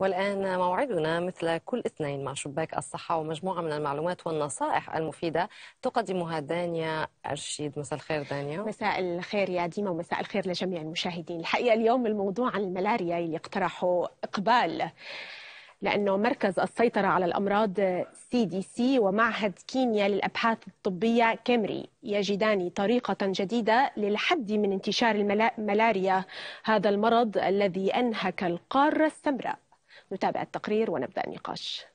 والآن موعدنا مثل كل اثنين مع شباك الصحة ومجموعة من المعلومات والنصائح المفيدة. تقدمها دانيا أرشيد. مساء الخير دانيا. مساء الخير يا ديما ومساء الخير لجميع المشاهدين. الحقيقة اليوم الموضوع عن الملاريا اللي اقترحه إقبال لأنه مركز السيطرة على الأمراض CDC ومعهد كينيا للأبحاث الطبية KEMRI يجدان طريقة جديدة للحد من انتشار الملاريا هذا المرض الذي أنهك القارة السمراء. نتابع التقرير ونبدأ النقاش.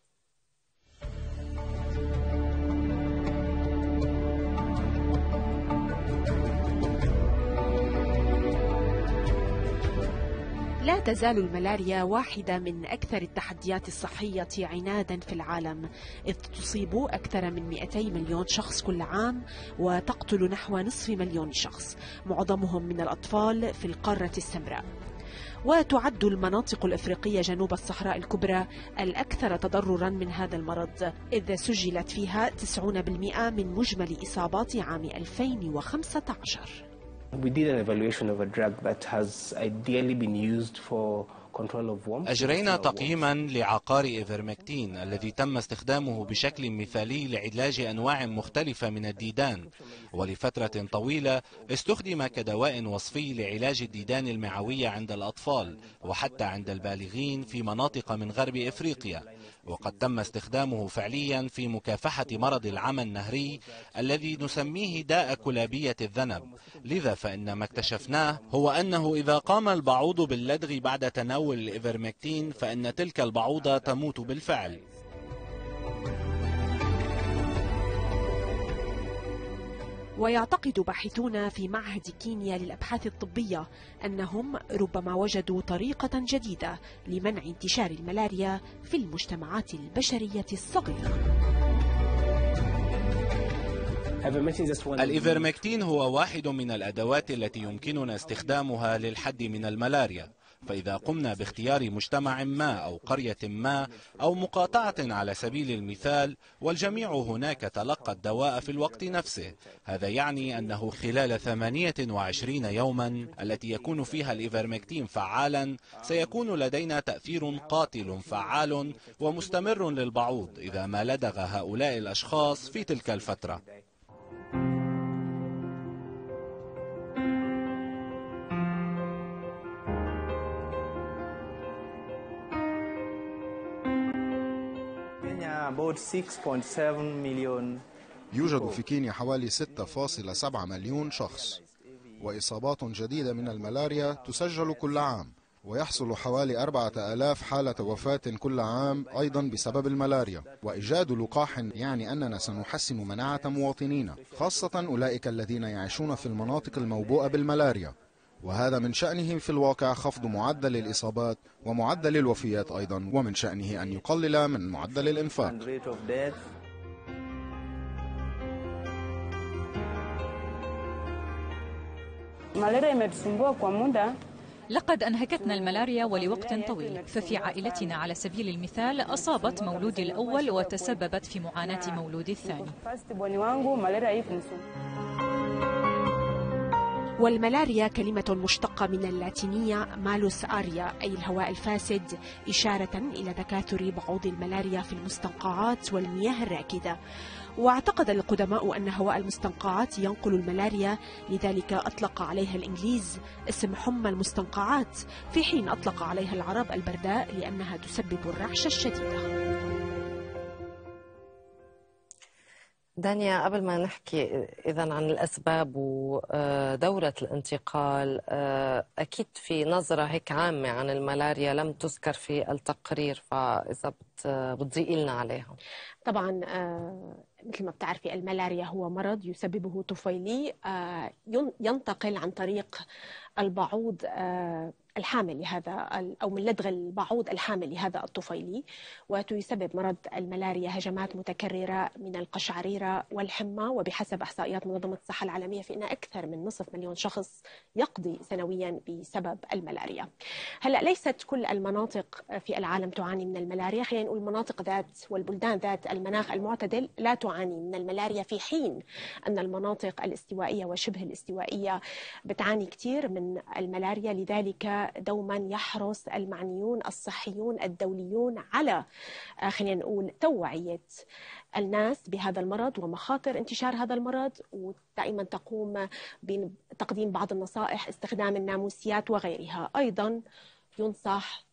لا تزال الملاريا واحدة من أكثر التحديات الصحية عنادا في العالم إذ تصيب أكثر من 200 مليون شخص كل عام وتقتل نحو نصف مليون شخص معظمهم من الأطفال في القارة السمراء. وتعد المناطق الإفريقية جنوب الصحراء الكبرى الأكثر تضررا من هذا المرض إذ سجلت فيها 90% من مجمل إصابات عام 2015 We did an evaluation of a drug that has ideally been used for أجرينا تقييما لعقار إيفرمكتين الذي تم استخدامه بشكل مثالي لعلاج أنواع مختلفة من الديدان. ولفترة طويلة استخدم كدواء وصفي لعلاج الديدان المعوية عند الأطفال وحتى عند البالغين في مناطق من غرب إفريقيا. وقد تم استخدامه فعليا في مكافحة مرض العمى النهري الذي نسميه داء كلابية الذنب. لذا فإن ما اكتشفناه هو أنه إذا قام البعوض باللدغ بعد تناول الإيفرمكتين فإن تلك البعوضة تموت بالفعل. ويعتقد باحثون في معهد كينيا للأبحاث الطبية أنهم ربما وجدوا طريقة جديدة لمنع انتشار الملاريا في المجتمعات البشرية الصغيرة. الإيفرمكتين هو واحد من الأدوات التي يمكننا استخدامها للحد من الملاريا. فإذا قمنا باختيار مجتمع ما أو قرية ما أو مقاطعة على سبيل المثال والجميع هناك تلقى الدواء في الوقت نفسه. هذا يعني أنه خلال 28 يوما التي يكون فيها الإيفرمكتين فعالا سيكون لدينا تأثير قاتل فعال ومستمر للبعوض إذا ما لدغ هؤلاء الأشخاص في تلك الفترة. يوجد في كينيا حوالي 6.7 مليون شخص. وإصابات جديدة من الملاريا تسجل كل عام ويحصل حوالي أربعة ألاف حالة وفاة كل عام أيضا بسبب الملاريا. وإيجاد لقاح يعني أننا سنحسن مناعة مواطنينا خاصة أولئك الذين يعيشون في المناطق الموبوءة بالملاريا. وهذا من شأنه في الواقع خفض معدل الإصابات ومعدل الوفيات أيضا ومن شأنه أن يقلل من معدل الإنفاق. لقد أنهكتنا الملاريا ولوقت طويل ففي عائلتنا على سبيل المثال أصابت مولودي الأول وتسببت في معاناة مولودي الثاني. والملاريا كلمة مشتقة من اللاتينية مالوس آريا أي الهواء الفاسد إشارة إلى تكاثر بعوض الملاريا في المستنقعات والمياه الراكدة. واعتقد القدماء أن هواء المستنقعات ينقل الملاريا لذلك أطلق عليها الإنجليز اسم حمى المستنقعات في حين أطلق عليها العرب البرداء لأنها تسبب الرعشة الشديدة دانيا قبل ما نحكي إذا عن الأسباب ودورة الانتقال أكيد في نظرة هيك عامة عن الملاريا لم تذكر في التقرير فإذا بتضيئي لنا عليها. طبعا مثل ما بتعرفي الملاريا هو مرض يسببه طفيلي ينتقل عن طريق البعوض الحامل لهذا أو من لدغ البعوض الحامل لهذا الطفيلي وتسبب مرض الملاريا هجمات متكررة من القشعريرة والحمى وبحسب إحصائيات منظمة الصحة العالمية فإن أكثر من نصف مليون شخص يقضي سنويا بسبب الملاريا. هلأ ليست كل المناطق في العالم تعاني من الملاريا خلينا نقول المناطق ذات والبلدان ذات المناخ المعتدل لا تعاني من الملاريا في حين أن المناطق الاستوائية وشبه الاستوائية بتعاني كثير من الملاريا لذلك دوما يحرص المعنيون الصحيون الدوليون على آه، خلينا نقول توعية الناس بهذا المرض ومخاطر انتشار هذا المرض. ودائما تقوم بتقديم بعض النصائح استخدام الناموسيات وغيرها. أيضا ينصح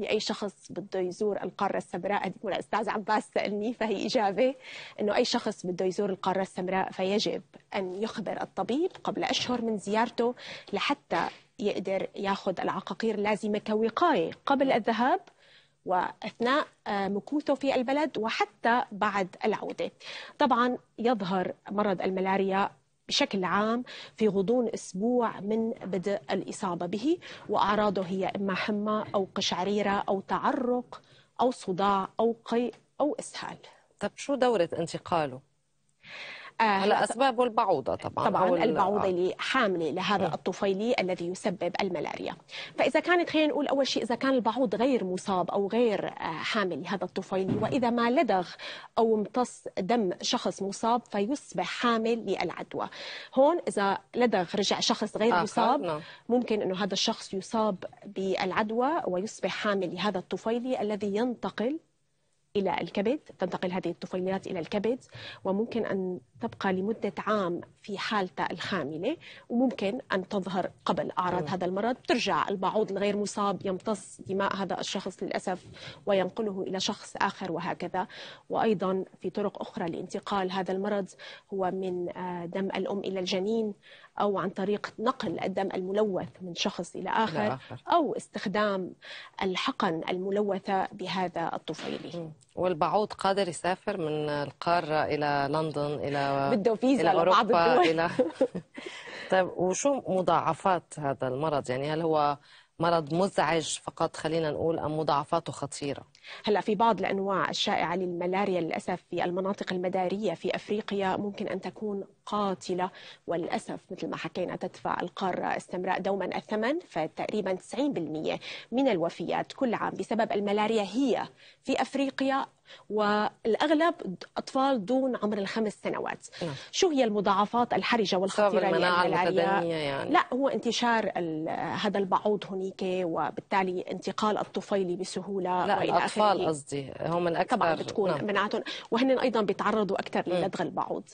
لأي شخص بده يزور القارة السمراء هذيك الاستاذ عباس سألني فهي إجابة إنه أي شخص بده يزور القارة السمراء فيجب أن يخبر الطبيب قبل أشهر من زيارته لحتى يقدر ياخذ العقاقير اللازمة كوقاية قبل الذهاب وأثناء آه، مكوثه في البلد وحتى بعد العودة. طبعا يظهر مرض الملاريا بشكل عام في غضون أسبوع من بدء الإصابة به وأعراضه هي إما حمى أو قشعريرة أو تعرق أو صداع أو قيء أو إسهال. طب شو دورة انتقاله؟ آه، هلا اسبابه البعوضة طبعا طبعا البعوضة آه. اللي حامله لهذا الطفيلي الذي يسبب الملاريا فإذا كانت خلينا نقول أول شيء إذا كان البعوض غير مصاب أو غير آه، حامل لهذا الطفيلي وإذا ما لدغ أو امتص دم شخص مصاب فيصبح حامل للعدوى هون إذا لدغ رجع شخص غير مصاب نعم. ممكن إنه هذا الشخص يصاب بالعدوى ويصبح حامل لهذا الطفيلي الذي ينتقل إلى الكبد تنتقل هذه الطفيليات إلى الكبد وممكن أن تبقى لمدة عام في حالتها الخاملة وممكن أن تظهر قبل أعراض هذا المرض. ترجع البعوض الغير مصاب يمتص دماء هذا الشخص للأسف وينقله إلى شخص آخر وهكذا. وأيضا في طرق أخرى لانتقال هذا المرض هو من آه، دم الأم إلى الجنين أو عن طريق نقل الدم الملوث من شخص إلى آخر أو استخدام الحقن الملوثة بهذا الطفيلي والبعوض قادر يسافر من القارة إلى لندن إلى بده فيزا إلى أوروبا إلى طيب وشو مضاعفات هذا المرض؟ يعني هل هو مرض مزعج فقط؟ خلينا نقول أم مضاعفاته خطيرة؟ هلا في بعض الأنواع الشائعة للملاريا للأسف في المناطق المدارية في أفريقيا ممكن أن تكون قاتلة وللأسف مثل ما حكينا تدفع القارة السمراء دوما الثمن فتقريبا 90% من الوفيات كل عام بسبب الملاريا هي في أفريقيا والأغلب أطفال دون عمر الخمس سنوات نعم. شو هي المضاعفات الحرجة والخطيرة للملاريا يعني. لا هو انتشار هذا البعوض هنيك وبالتالي انتقال الطفيلي بسهولة لا والى الأطفال قصدي هم الاكثر طبعا بتكون نعم. مناعتهم وهن أيضا بيتعرضوا أكثر للدغ البعوض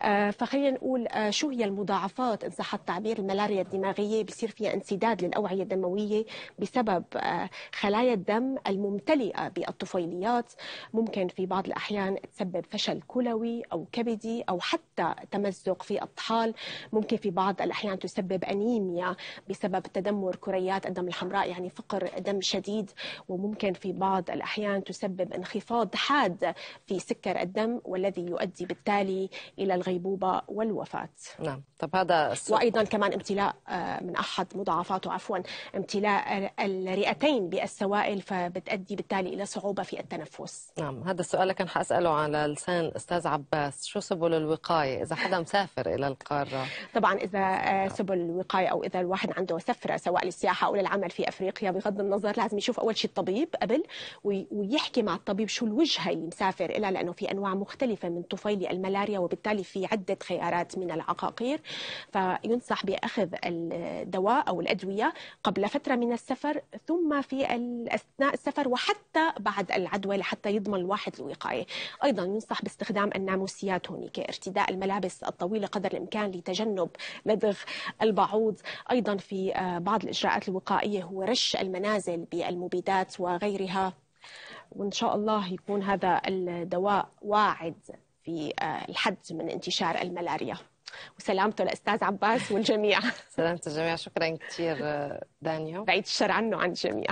آه فخلينا نقول آه شو هي المضاعفات؟ إن صح التعبير الملاريا الدماغية بصير فيها انسداد للأوعية الدموية بسبب آه خلايا الدم الممتلئة بالطفيليات. ممكن في بعض الأحيان تسبب فشل كلوي أو كبدي أو حتى تمزق في الطحال ممكن في بعض الأحيان تسبب أنيميا بسبب تدمر كريات الدم الحمراء يعني فقر دم شديد. وممكن في بعض الأحيان تسبب انخفاض حاد في سكر الدم والذي يؤدي بالتالي إلى الغيبوبة والوفاة. نعم. طب هذا السؤال. وأيضا كمان امتلاء آه، من أحد مضاعفاته عفوا امتلاء الرئتين بالسوائل فبتؤدي بالتالي إلى صعوبة في التنفس. نعم. هذا السؤال كان حأسأله على لسان أستاذ عباس. شو سبل الوقاية؟ إذا حدا مسافر إلى القارة. طبعا إذا آه، سبل الوقاية أو إذا الواحد عنده سفرة سواء للسياحة أو للعمل في أفريقيا بغض النظر لازم يشوف أول شيء الطبيب قبل ويحكي مع الطبيب شو الوجهه اللي مسافر لها لأنه في أنواع مختلفة من طفيلي الملاريا وبالتالي في عدة خيارات من العقاقير. فينصح بأخذ الدواء أو الأدوية قبل فترة من السفر ثم في اثناء السفر وحتى بعد العدوى لحتى يضمن الواحد الوقايه أيضا ينصح باستخدام الناموسيات هناك ارتداء الملابس الطويلة قدر الإمكان لتجنب لدغ البعوض. أيضا في آه، بعض الإجراءات الوقائية هو رش المنازل بالمبيدات وغيرها. وإن شاء الله يكون هذا الدواء واعد في آه، الحد من انتشار الملاريا. وسلامته الأستاذ عباس والجميع. سلامة الجميع. شكرا كثير آه، دانيو. بعيد الشر عنه عن الجميع.